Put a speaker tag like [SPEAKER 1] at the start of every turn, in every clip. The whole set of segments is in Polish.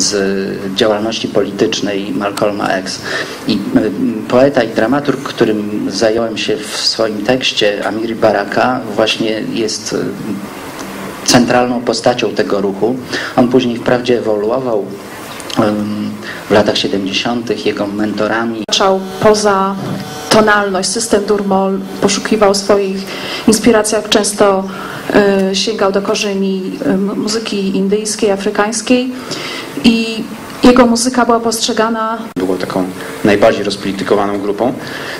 [SPEAKER 1] z działalności politycznej Malcolma X. I poeta i dramaturg, którym zająłem się w swoim tekście, Amir Baraka, właśnie jest centralną postacią tego ruchu. On później wprawdzie ewoluował w latach 70. jego mentorami.
[SPEAKER 2] Poza tonalność, system Durmol poszukiwał swoich inspiracji, jak często y, sięgał do korzeni muzyki indyjskiej, afrykańskiej i jego muzyka była postrzegana.
[SPEAKER 3] Było taką najbardziej rozpolitykowaną grupą.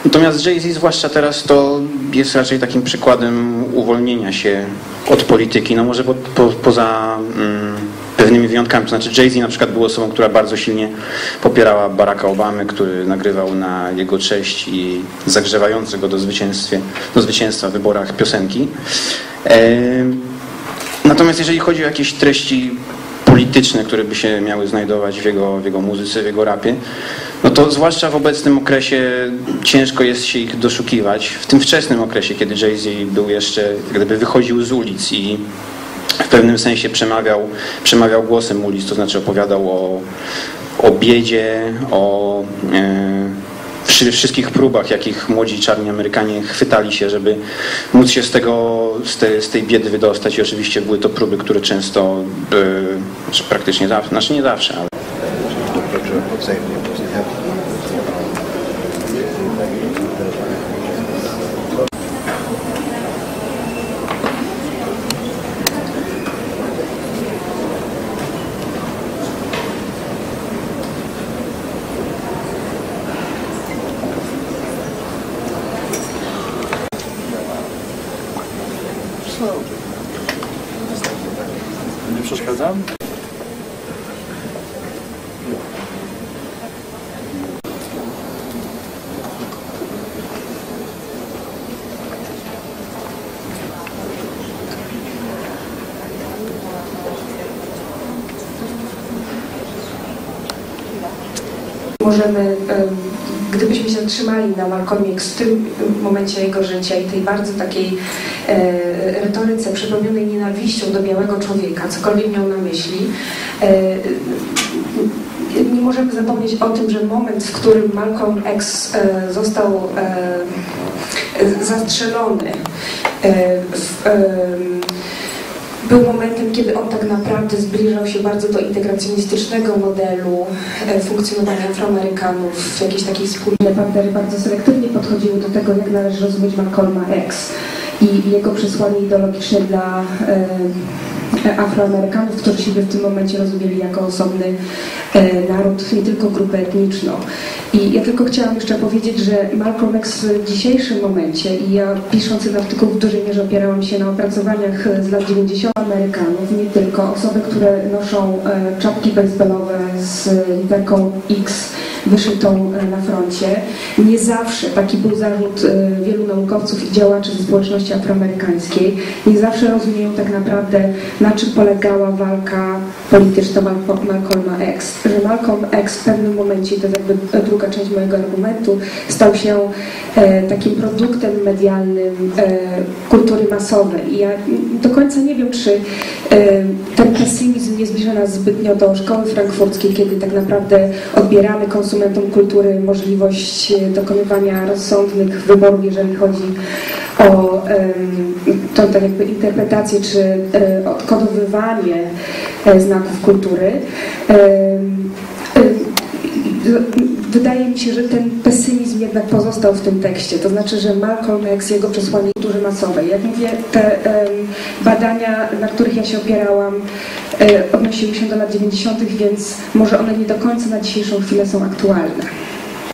[SPEAKER 3] Natomiast Jay-Z, zwłaszcza teraz, to jest raczej takim przykładem uwolnienia się od polityki. No może po, po, poza mm, pewnymi wyjątkami. To znaczy Jay-Z na przykład był osobą, która bardzo silnie popierała Baracka Obamy, który nagrywał na jego cześć i zagrzewające go do, do zwycięstwa w wyborach piosenki. E, natomiast jeżeli chodzi o jakieś treści polityczne, które by się miały znajdować w jego, w jego muzyce, w jego rapie, no to zwłaszcza w obecnym okresie ciężko jest się ich doszukiwać. W tym wczesnym okresie, kiedy Jay-Z był jeszcze, gdyby wychodził z ulic i w pewnym sensie przemawiał, przemawiał głosem ulic, to znaczy opowiadał o, o biedzie, o e, wszystkich próbach, jakich młodzi czarni Amerykanie chwytali się, żeby móc się z, tego, z, te, z tej biedy wydostać. I oczywiście były to próby, które często, e, praktycznie zawsze, znaczy nie zawsze, ale
[SPEAKER 4] Nie przeszkadzam?
[SPEAKER 5] Możemy, gdybyśmy się zatrzymali na Malcolmie w tym momencie jego życia i tej bardzo takiej e, retoryce przepełnionej nienawiścią do białego człowieka, cokolwiek miał na myśli, e, nie możemy zapomnieć o tym, że moment, w którym Malcolm X e, został zastrzelony w, był momentem, kiedy on tak naprawdę zbliżał się bardzo do integracjonistycznego modelu funkcjonowania Afroamerykanów w jakiejś takiej wspólnej.
[SPEAKER 6] Pantery bardzo selektywnie podchodziły do tego, jak należy rozumieć Malcolma X i jego przesłanie ideologiczne dla e, Afroamerykanów, którzy siebie w tym momencie rozumieli jako osobny e, naród, nie tylko grupę etniczną. I ja tylko chciałam jeszcze powiedzieć, że Malcolm X w dzisiejszym momencie i ja pisząc ten artykuł w dużej mierze opierałam się na opracowaniach z lat 90 Amerykanów, nie tylko osoby, które noszą e, czapki baseballowe z literką X wyszytą na froncie. Nie zawsze, taki był zarzut wielu naukowców i działaczy ze społeczności afroamerykańskiej, nie zawsze rozumieją tak naprawdę, na czym polegała walka polityczna Malcolma X. Że Malcolm X w pewnym momencie, to jest jakby druga część mojego argumentu, stał się e, takim produktem medialnym e, kultury masowej. I ja do końca nie wiem, czy e, ten pesymizm nie zbliża nas zbytnio do szkoły frankfurckiej, kiedy tak naprawdę odbieramy konsumentom kultury możliwość dokonywania rozsądnych wyborów, jeżeli chodzi o tą tak jakby interpretację czy e, odkodowywanie e, znaków kultury. Wydaje mi się, że ten pesymizm jednak pozostał w tym tekście. To znaczy, że Malcolm X, jego przesłanie kultury masowej. Jak mówię, te badania, na których ja się opierałam, e, odnosiły się do lat 90., więc może one nie do końca na dzisiejszą chwilę są aktualne.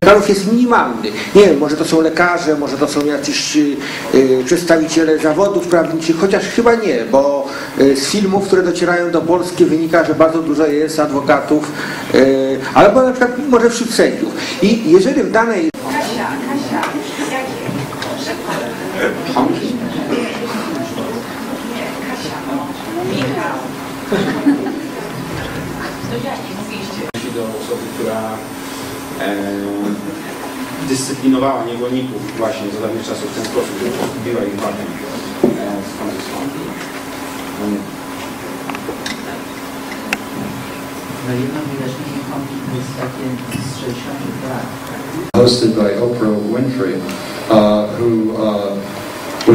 [SPEAKER 7] Lekarów jest minimalny. Nie wiem, może to są lekarze, może to są jacyś y, y, przedstawiciele zawodów prawniczych, chociaż chyba nie, bo y, z filmów, które docierają do Polski wynika, że bardzo dużo jest adwokatów, y, albo na przykład może wśród sędziów. I jeżeli w danej...
[SPEAKER 8] Kasia, Kasia, jakie? Nie, Kasia. Michał.
[SPEAKER 3] do osoby, która dyscyplinowała niewolników właśnie za dawnych czasów w ten sposób, że biła ich batem e, z konfiską. Nie.
[SPEAKER 9] Jedno wyjaśnienie komik to jest takie z 60 lat.
[SPEAKER 10] hosted by Oprah Winfrey, uh, who uh,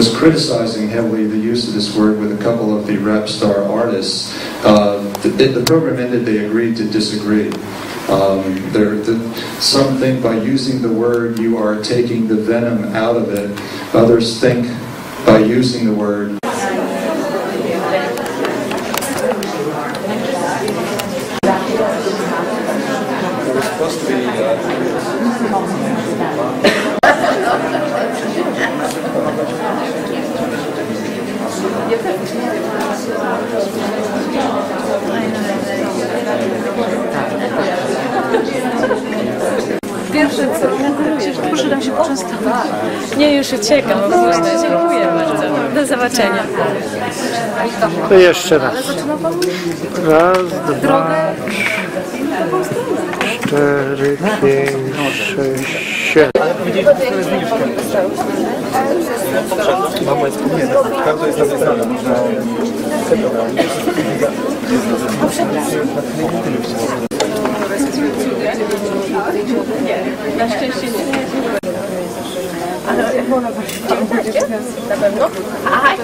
[SPEAKER 10] was criticizing heavily the use of this word with a couple of the rap star artists. Uh, the, the program ended, they agreed to disagree. Um, there, the, some think by using the word you are taking the venom out of it. Others think by using the word
[SPEAKER 2] Poczęstować.
[SPEAKER 11] Nie, już uciekam po prostu. Dziękuję bardzo. Do zobaczenia.
[SPEAKER 12] To jeszcze raz. Raz, dwa, cztery, pięć, sześć, siedem.
[SPEAKER 4] Mama jest pomiędzy. Każda jest. Można...
[SPEAKER 11] Na szczęście nie. Aha,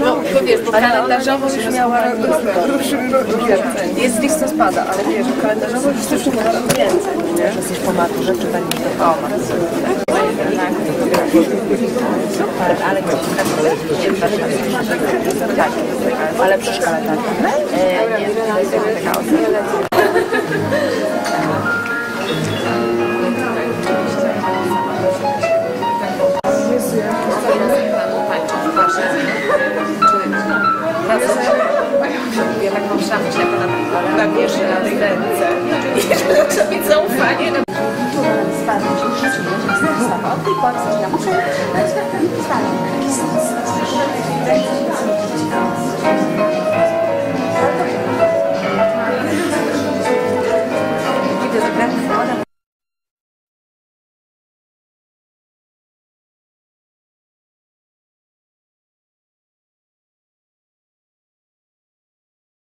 [SPEAKER 11] no, bo wiesz, bo kalendarzowo już miała Jest lista spada, ale wiesz, bo kalendarzowo już też miała więcej, nie? Jesteś po maturze, czy tak nie O, Super, ale gdzieś tak, ale przy szkole tak. Nie, to jest taka osoba. Ręce. I że to mi zaufanie. No.
[SPEAKER 13] Od